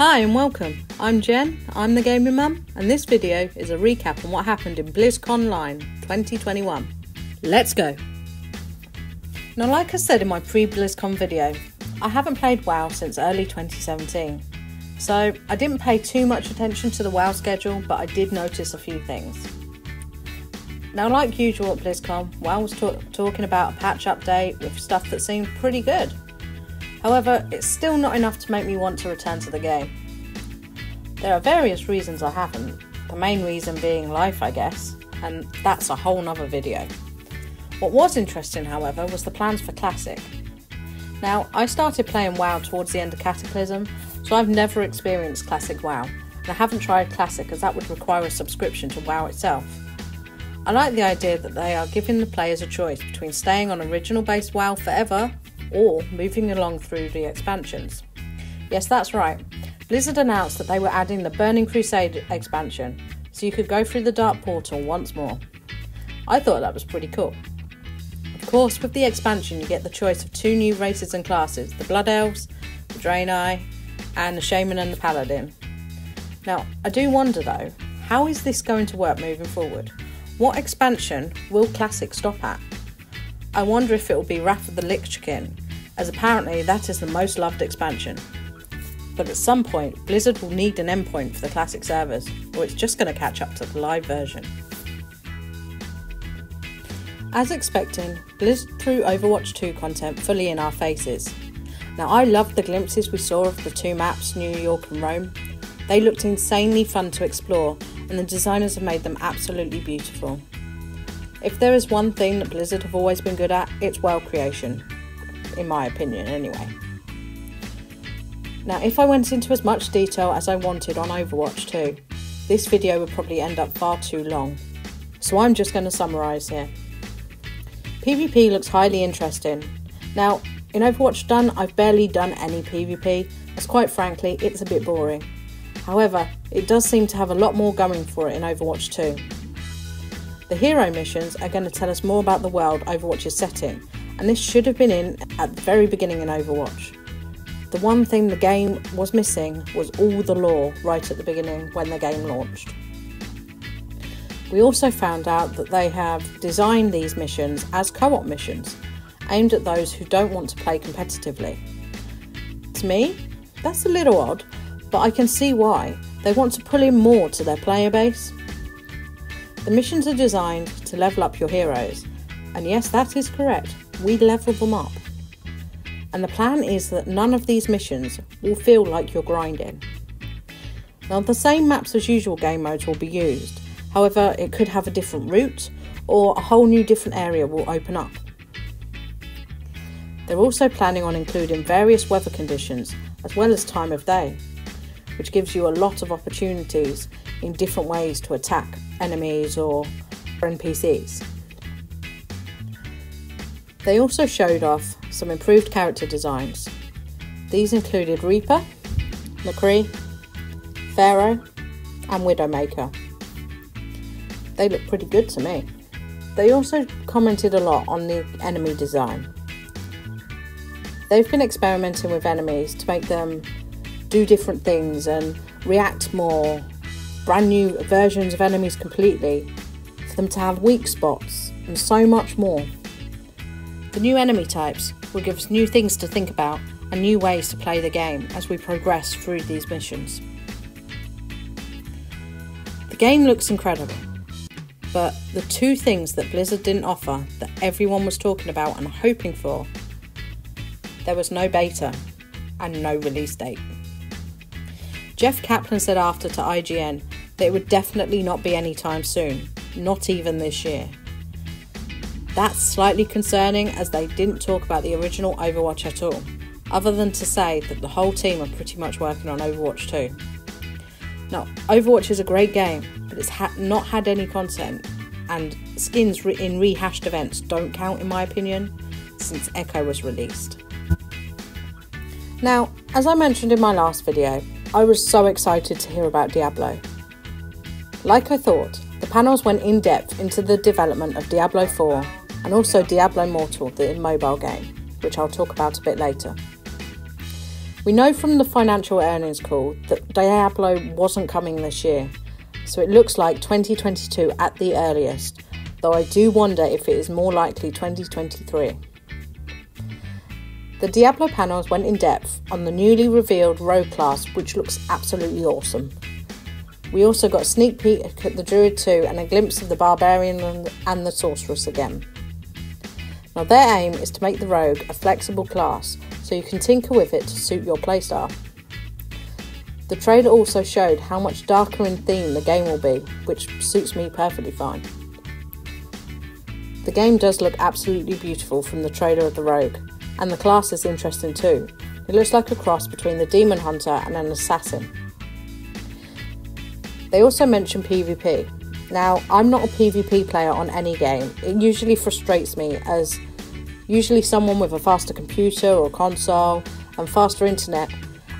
Hi and welcome. I'm Jen, I'm the Gaming Mum, and this video is a recap on what happened in BlizzConline 2021. Let's go! Now, like I said in my pre BlizzCon video, I haven't played WoW since early 2017, so I didn't pay too much attention to the WoW schedule, but I did notice a few things. Now, like usual at BlizzCon, WoW was talking about a patch update with stuff that seemed pretty good. However, it's still not enough to make me want to return to the game. There are various reasons I haven't, the main reason being life, I guess, and that's a whole nother video. What was interesting, however, was the plans for Classic. Now, I started playing WoW towards the end of Cataclysm, so I've never experienced Classic WoW, and I haven't tried Classic as that would require a subscription to WoW itself. I like the idea that they are giving the players a choice between staying on original base WoW forever or moving along through the expansions. Yes, that's right. Blizzard announced that they were adding the Burning Crusade expansion, so you could go through the Dark Portal once more. I thought that was pretty cool. Of course, with the expansion, you get the choice of two new races and classes the Blood Elves, the Draenei, and the Shaman and the Paladin. Now, I do wonder though, how is this going to work moving forward? What expansion will Classic stop at? I wonder if it will be Wrath of the Lich King, as apparently that is the most loved expansion. But at some point, Blizzard will need an endpoint for the classic servers, or it's just going to catch up to the live version. As expected, Blizzard threw Overwatch 2 content fully in our faces. Now, I loved the glimpses we saw of the two maps, New York and Rome. They looked insanely fun to explore, and the designers have made them absolutely beautiful. If there is one thing that Blizzard have always been good at, it's world creation, in my opinion, anyway. Now, if I went into as much detail as I wanted on Overwatch 2, this video would probably end up far too long. So I'm just going to summarise here. PvP looks highly interesting. Now, in Overwatch One, I've barely done any PvP, as quite frankly, it's a bit boring. However, it does seem to have a lot more going for it in Overwatch 2. The hero missions are going to tell us more about the world Overwatch is set in, and this should have been in at the very beginning in Overwatch. The one thing the game was missing was all the lore right at the beginning when the game launched. We also found out that they have designed these missions as co op missions, aimed at those who don't want to play competitively. To me, that's a little odd, but I can see why. They want to pull in more to their player base the missions are designed to level up your heroes, and yes, that is correct, we level them up. And the plan is that none of these missions will feel like you're grinding. Now, the same maps as usual game modes will be used, however, it could have a different route or a whole new different area will open up. They're also planning on including various weather conditions as well as time of day, which gives you a lot of opportunities in different ways to attack enemies or NPCs. They also showed off some improved character designs. These included Reaper, McCree, Pharah, and Widowmaker. They look pretty good to me. They also commented a lot on the enemy design. They've been experimenting with enemies to make them do different things and react more brand new versions of enemies completely, for them to have weak spots, and so much more. The new enemy types will give us new things to think about and new ways to play the game as we progress through these missions. The game looks incredible, but the two things that Blizzard didn't offer that everyone was talking about and hoping for there was no beta and no release date. Jeff Kaplan said after to IGN that it would definitely not be anytime soon, not even this year. That's slightly concerning as they didn't talk about the original Overwatch at all, other than to say that the whole team are pretty much working on Overwatch 2. Now, Overwatch is a great game, but it's ha- not had any content, and skins re- in rehashed events don't count in my opinion, since Echo was released. Now, as I mentioned in my last video, I was so excited to hear about Diablo. Like I thought, the panels went in depth into the development of Diablo 4 and also Diablo Immortal, the mobile game, which I'll talk about a bit later. We know from the financial earnings call that Diablo wasn't coming this year, so it looks like 2022 at the earliest, though I do wonder if it is more likely 2023. The Diablo panels went in depth on the newly revealed Rogue class, which looks absolutely awesome. We also got a sneak peek at the Druid 2 and a glimpse of the Barbarian and the Sorceress again. Now, their aim is to make the Rogue a flexible class so you can tinker with it to suit your playstyle. The trailer also showed how much darker in theme the game will be, which suits me perfectly fine. The game does look absolutely beautiful from the trailer of the Rogue, and the class is interesting too. It looks like a cross between the Demon Hunter and an Assassin. They also mention PvP. Now, I'm not a PvP player on any game. It usually frustrates me as usually someone with a faster computer or console and faster internet.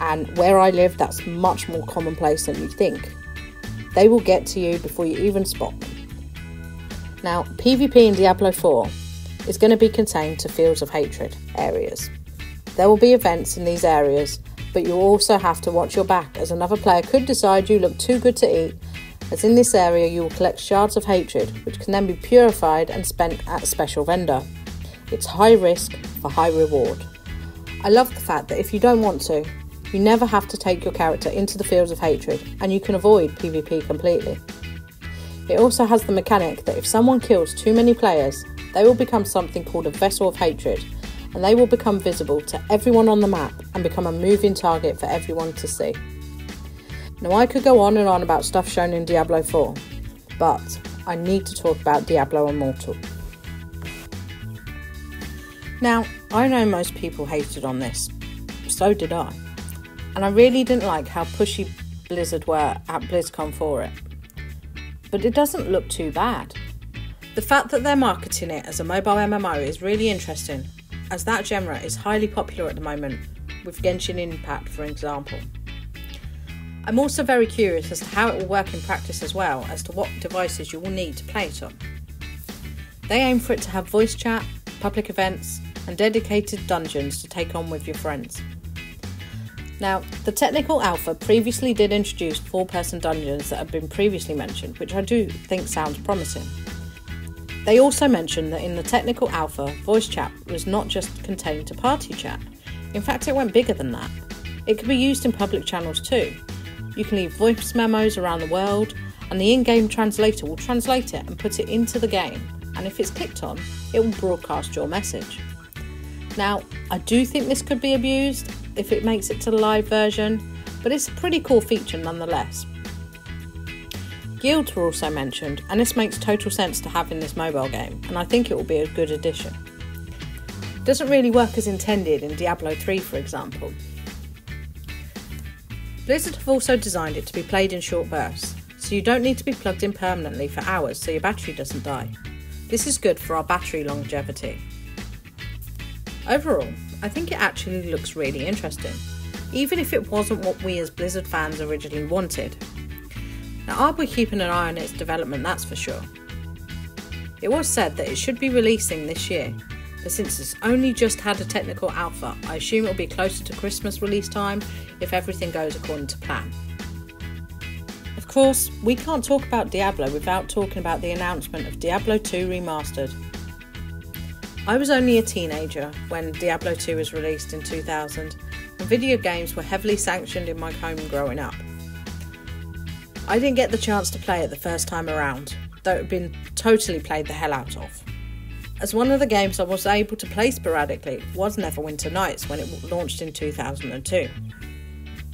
And where I live, that's much more commonplace than you think. They will get to you before you even spot them. Now, PvP in Diablo 4 is going to be contained to Fields of Hatred areas. There will be events in these areas, but you also have to watch your back as another player could decide you look too good to eat. As in this area, you will collect shards of hatred, which can then be purified and spent at a special vendor. It's high risk for high reward. I love the fact that if you don't want to, you never have to take your character into the fields of hatred and you can avoid PvP completely. It also has the mechanic that if someone kills too many players, they will become something called a vessel of hatred and they will become visible to everyone on the map and become a moving target for everyone to see. Now, I could go on and on about stuff shown in Diablo 4, but I need to talk about Diablo Immortal. Now, I know most people hated on this, so did I. And I really didn't like how pushy Blizzard were at BlizzCon for it. But it doesn't look too bad. The fact that they're marketing it as a mobile MMO is really interesting, as that genre is highly popular at the moment, with Genshin Impact, for example. I'm also very curious as to how it will work in practice as well as to what devices you will need to play it on. They aim for it to have voice chat, public events, and dedicated dungeons to take on with your friends. Now, the technical alpha previously did introduce four person dungeons that have been previously mentioned, which I do think sounds promising. They also mentioned that in the technical alpha, voice chat was not just contained to party chat. In fact, it went bigger than that. It could be used in public channels too. You can leave voice memos around the world, and the in game translator will translate it and put it into the game. And if it's clicked on, it will broadcast your message. Now, I do think this could be abused if it makes it to the live version, but it's a pretty cool feature nonetheless. Guilds were also mentioned, and this makes total sense to have in this mobile game, and I think it will be a good addition. Doesn't really work as intended in Diablo 3, for example. Blizzard have also designed it to be played in short bursts, so you don't need to be plugged in permanently for hours so your battery doesn't die. This is good for our battery longevity. Overall, I think it actually looks really interesting, even if it wasn't what we as Blizzard fans originally wanted. Now, I'll be keeping an eye on its development, that's for sure. It was said that it should be releasing this year, but since it's only just had a technical alpha, I assume it'll be closer to Christmas release time if everything goes according to plan. Of course, we can't talk about Diablo without talking about the announcement of Diablo 2 Remastered. I was only a teenager when Diablo 2 was released in 2000, and video games were heavily sanctioned in my home growing up. I didn't get the chance to play it the first time around, though it had been totally played the hell out of. As one of the games I was able to play sporadically was Neverwinter Nights when it launched in 2002.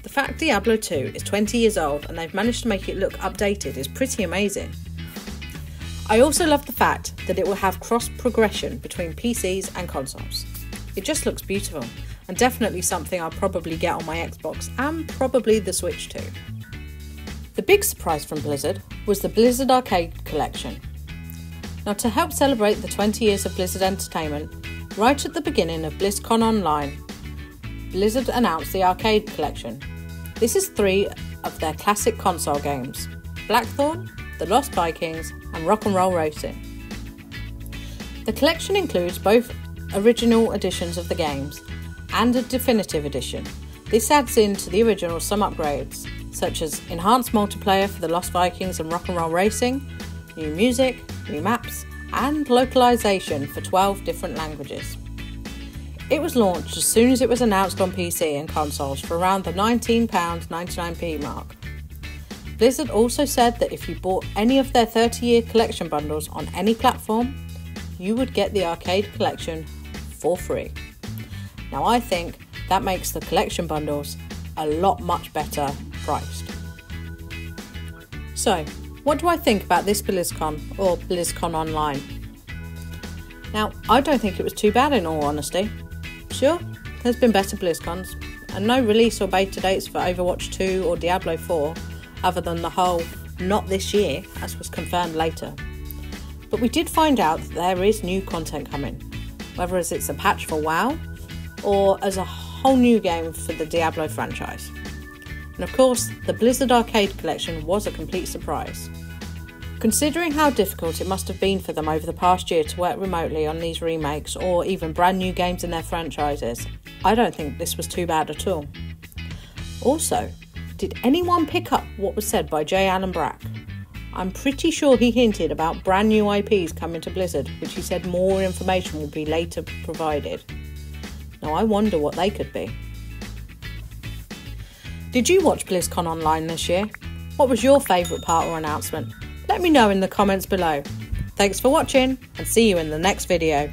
The fact Diablo 2 is 20 years old and they've managed to make it look updated is pretty amazing. I also love the fact that it will have cross progression between PCs and consoles. It just looks beautiful, and definitely something I'll probably get on my Xbox and probably the Switch too. The big surprise from Blizzard was the Blizzard Arcade Collection. Now, to help celebrate the 20 years of Blizzard Entertainment, right at the beginning of BlizzCon Online, Blizzard announced the Arcade Collection. This is three of their classic console games Blackthorne, The Lost Vikings, and Rock and Roll Racing. The collection includes both original editions of the games and a definitive edition, This adds in to the original some upgrades, such as enhanced multiplayer for the Lost Vikings and Rock and Roll Racing, new music, new maps, and localization for 12 different languages. It was launched as soon as it was announced on PC and consoles for around the £19.99p mark. Blizzard also said that if you bought any of their 30 year collection bundles on any platform, you would get the arcade collection for free. Now, I think that makes the collection bundles a lot much better priced. So, what do I think about this BlizzCon or BlizzCon Online? Now, I don't think it was too bad in all honesty. Sure, there's been better BlizzCons, and no release or beta dates for Overwatch 2 or Diablo 4, other than the whole not this year, as was confirmed later. But we did find out that there is new content coming, whether as it's a patch for WoW or as a whole new game for the Diablo franchise. And of course, the Blizzard Arcade Collection was a complete surprise. Considering how difficult it must have been for them over the past year to work remotely on these remakes or even brand new games in their franchises, I don't think this was too bad at all. Also, did anyone pick up what was said by J. Allen Brack? I'm pretty sure he hinted about brand new IPs coming to Blizzard, which he said more information will be later provided. Now I wonder what they could be. Did you watch BlizzCon online this year? What was your favourite part or announcement? Let me know in the comments below. Thanks for watching and see you in the next video.